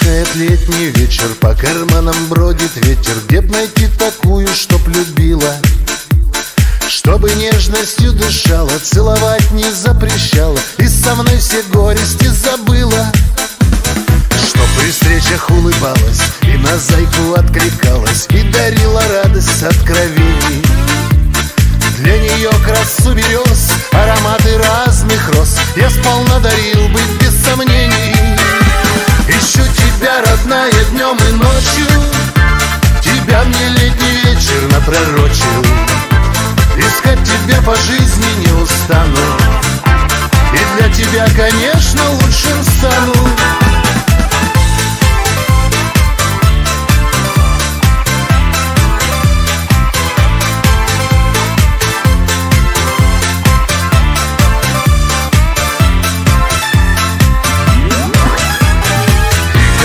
Темнеет летний вечер, по карманам бродит ветер. Где б найти такую, чтоб любила? Чтобы нежностью дышала, целовать не запрещала. И со мной все горести забыла. Чтоб при встречах улыбалась и на зайку откликалась. И дарила радость откровений. Для нее красу берез, ароматы разных роз. Я сполна дарил бы ночью. Тебя мне летний вечер напророчил. Искать тебя по жизни не устану. И для тебя, конечно, лучшим стану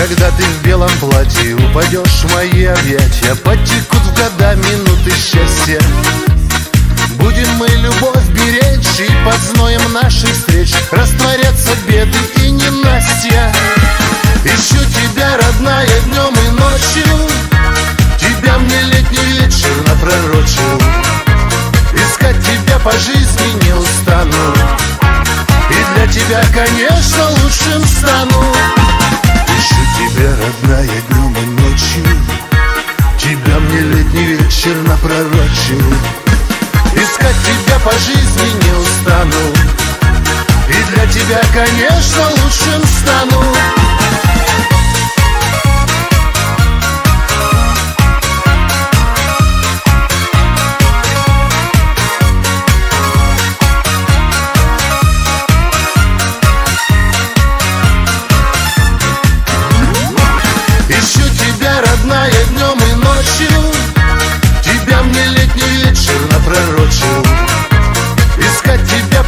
Когда ты в белом платье упадешь в мои объятия Потекут в года минуты счастья. Будем мы любовь беречь И под зноем наших встреч Растворятся беды и ненастья. Ищу тебя, родная, днем и ночью. Тебя мне летний вечер напророчил. Искать тебя по жизни не устану. И для тебя, конечно, лучшим стану летний вечер напророчил Искать тебя по жизни не устану. И для тебя, конечно, лучшим стану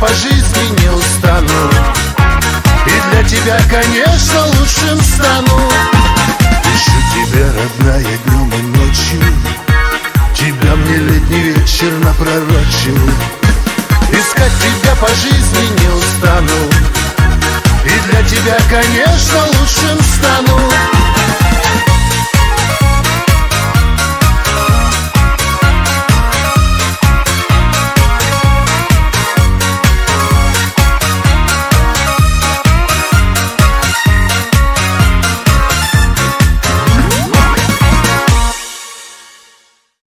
по жизни не устану. И для тебя, конечно, лучшим стану. Ищу тебя, родная, днем и ночью. Тебя мне летний вечер напророчил. Искать тебя по жизни не устану. И для тебя, конечно,